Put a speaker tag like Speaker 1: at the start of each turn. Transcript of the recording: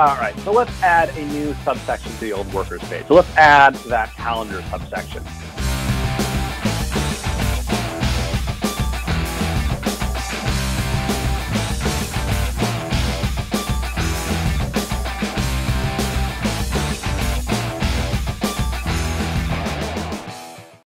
Speaker 1: All right, so let's add a new subsection to the old workers page. So let's add that calendar subsection.